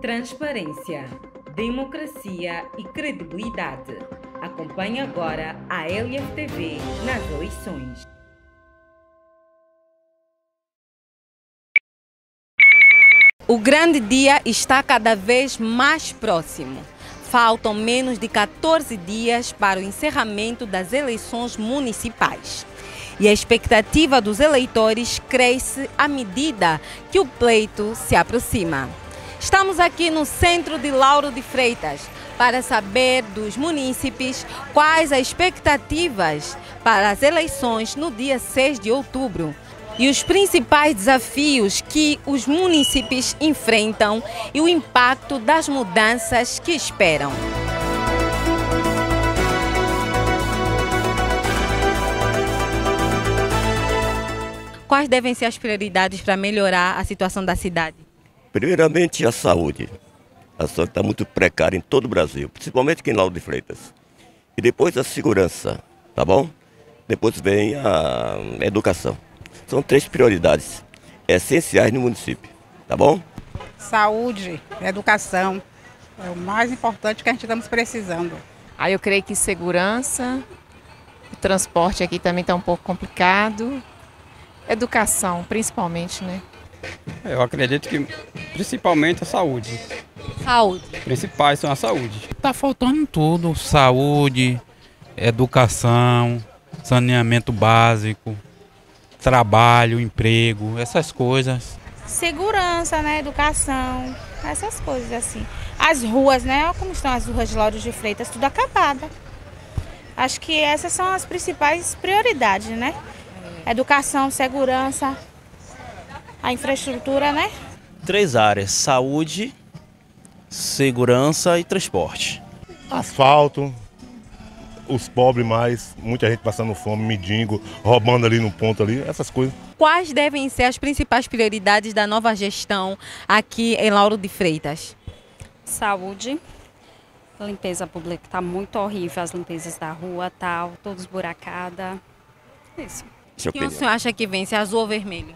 transparência, democracia e credibilidade. Acompanhe agora a LFTV nas eleições. O grande dia está cada vez mais próximo. Faltam menos de 14 dias para o encerramento das eleições municipais. E a expectativa dos eleitores cresce à medida que o pleito se aproxima. Estamos aqui no centro de Lauro de Freitas para saber dos munícipes quais as expectativas para as eleições no dia 6 de outubro e os principais desafios que os munícipes enfrentam e o impacto das mudanças que esperam. Quais devem ser as prioridades para melhorar a situação da cidade? Primeiramente, a saúde. A saúde está muito precária em todo o Brasil, principalmente aqui em Lauro de Freitas. E depois a segurança, tá bom? Depois vem a educação. São três prioridades essenciais no município, tá bom? Saúde, educação. É o mais importante que a gente estamos precisando. Aí eu creio que segurança, o transporte aqui também está um pouco complicado. Educação, principalmente, né? Eu acredito que principalmente a saúde. Saúde. Principais são a saúde. Tá faltando tudo: saúde, educação, saneamento básico, trabalho, emprego, essas coisas. Segurança, né? Educação, essas coisas assim. As ruas, né? Olha como estão as ruas de Lauro de Freitas, tudo acabada. Acho que essas são as principais prioridades, né? Educação, segurança, a infraestrutura, né? Três áreas: saúde, segurança e transporte. Asfalto, os pobres mais, muita gente passando fome, mendigo, roubando ali no ponto ali, essas coisas. Quais devem ser as principais prioridades da nova gestão aqui em Lauro de Freitas? Saúde, limpeza pública está muito horrível, as limpezas da rua, tal, todos buracada. Isso. Quem o senhor acha que vence, azul ou vermelho?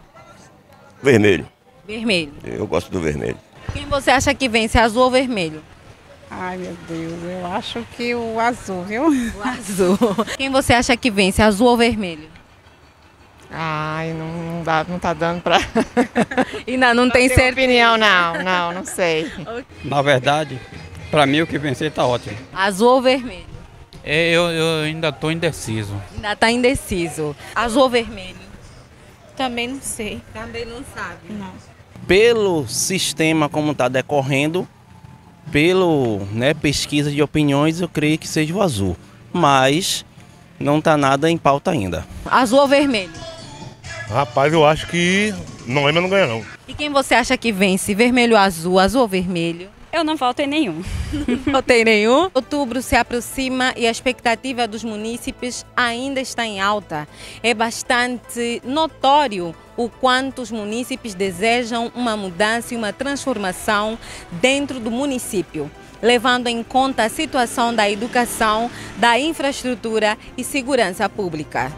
Vermelho. Vermelho. Eu gosto do vermelho. Quem você acha que vence, azul ou vermelho? Ai, meu Deus, eu acho que o azul, viu? O azul. Quem você acha que vence, azul ou vermelho? Ai, não, não, dá, não tá dando pra. Ainda não, tem certeza. opinião, não, não, não sei. Na verdade, para mim o que vencer tá ótimo. Azul ou vermelho? É, eu, eu ainda estou indeciso. Ainda está indeciso. Azul ou vermelho? Também não sei. Também não sabe. Não. Pelo sistema como está decorrendo, pelo né, pesquisa de opiniões, eu creio que seja o azul. Mas não está nada em pauta ainda. Azul ou vermelho? Rapaz, eu acho que não é, mas não ganha não. E quem você acha que vence? Vermelho ou azul? Azul ou vermelho? Eu não voto em nenhum. Não tem nenhum? Outubro se aproxima e a expectativa dos munícipes ainda está em alta. É bastante notório o quanto os munícipes desejam uma mudança e uma transformação dentro do município, levando em conta a situação da educação, da infraestrutura e segurança pública.